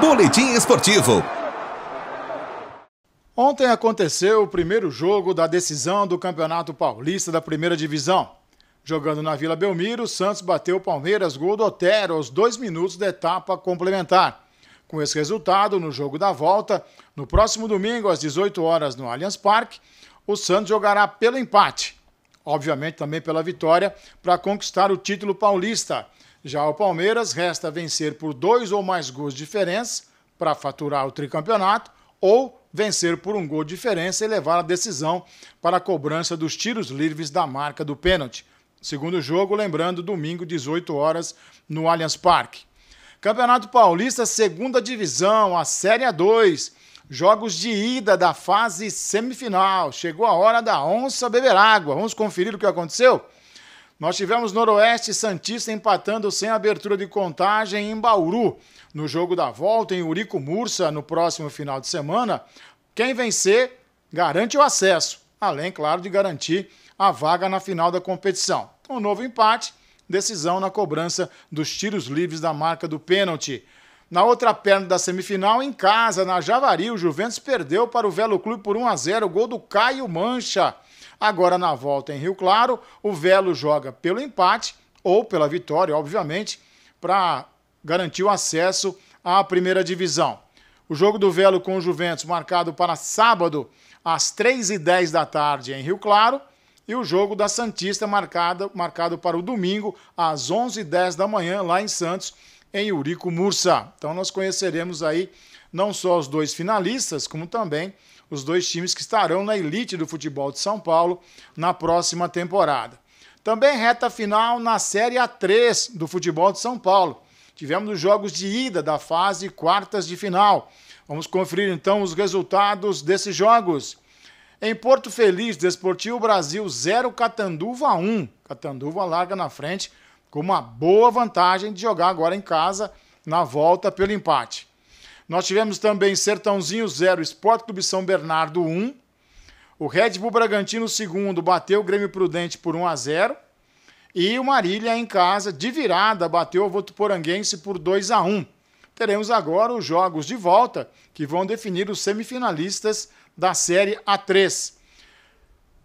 Boletim Esportivo. Ontem aconteceu o primeiro jogo da decisão do Campeonato Paulista da Primeira Divisão. Jogando na Vila Belmiro, Santos bateu Palmeiras gol do Otero aos dois minutos da etapa complementar. Com esse resultado, no jogo da volta, no próximo domingo, às 18 horas, no Allianz Parque, o Santos jogará pelo empate. Obviamente também pela vitória para conquistar o título paulista. Já o Palmeiras resta vencer por dois ou mais gols de diferença para faturar o tricampeonato ou vencer por um gol de diferença e levar a decisão para a cobrança dos tiros livres da marca do pênalti. Segundo jogo, lembrando, domingo, 18 horas, no Allianz Parque. Campeonato Paulista, segunda divisão, a Série A2. Jogos de ida da fase semifinal. Chegou a hora da onça beber água. Vamos conferir o que aconteceu? Nós tivemos Noroeste Santista empatando sem abertura de contagem em Bauru. No jogo da volta, em Urico Mursa, no próximo final de semana, quem vencer garante o acesso, além, claro, de garantir a vaga na final da competição. Um novo empate decisão na cobrança dos tiros livres da marca do pênalti. Na outra perna da semifinal, em casa, na Javari, o Juventus perdeu para o Velo Clube por 1 a 0, gol do Caio Mancha. Agora na volta em Rio Claro, o Velo joga pelo empate ou pela vitória, obviamente, para garantir o acesso à primeira divisão. O jogo do Velo com o Juventus marcado para sábado às 3h10 da tarde em Rio Claro e o jogo da Santista marcado, marcado para o domingo, às 11h10 da manhã, lá em Santos, em Urico Mursa. Então nós conheceremos aí não só os dois finalistas, como também os dois times que estarão na elite do futebol de São Paulo na próxima temporada. Também reta final na Série A3 do futebol de São Paulo. Tivemos os jogos de ida da fase quartas de final. Vamos conferir então os resultados desses jogos. Em Porto Feliz, Desportivo Brasil 0, Catanduva 1. Catanduva larga na frente com uma boa vantagem de jogar agora em casa na volta pelo empate. Nós tivemos também Sertãozinho 0, Esporte Clube São Bernardo 1. O Red Bull Bragantino segundo bateu o Grêmio Prudente por 1 a 0. E o Marília em casa, de virada, bateu o Votuporanguense por 2 a 1. Teremos agora os jogos de volta que vão definir os semifinalistas da Série A3.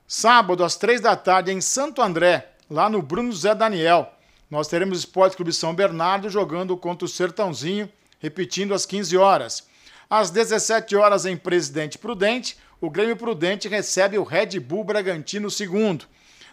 Sábado, às três da tarde, em Santo André, lá no Bruno Zé Daniel, nós teremos Esporte Clube São Bernardo jogando contra o Sertãozinho, repetindo às 15 horas. Às 17 horas, em Presidente Prudente, o Grêmio Prudente recebe o Red Bull Bragantino II.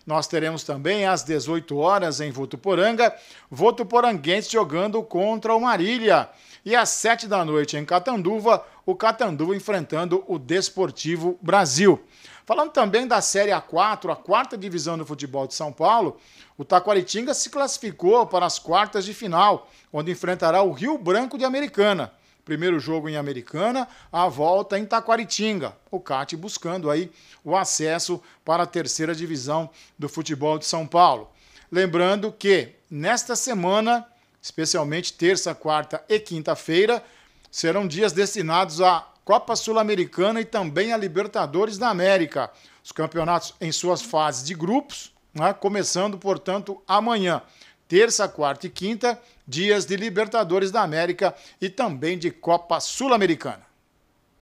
Nós teremos também às 18 horas em Votuporanga, Votuporanguense jogando contra o Marília. E às 7 da noite em Catanduva, o Catanduva enfrentando o Desportivo Brasil. Falando também da Série A4, a quarta divisão do futebol de São Paulo, o Taquaritinga se classificou para as quartas de final, onde enfrentará o Rio Branco de Americana. Primeiro jogo em Americana, a volta em Taquaritinga. O CAT buscando aí o acesso para a terceira divisão do futebol de São Paulo. Lembrando que nesta semana, especialmente terça, quarta e quinta-feira, serão dias destinados à Copa Sul-Americana e também à Libertadores da América. Os campeonatos em suas fases de grupos, né, começando, portanto, amanhã. Terça, quarta e quinta, dias de Libertadores da América e também de Copa Sul-Americana.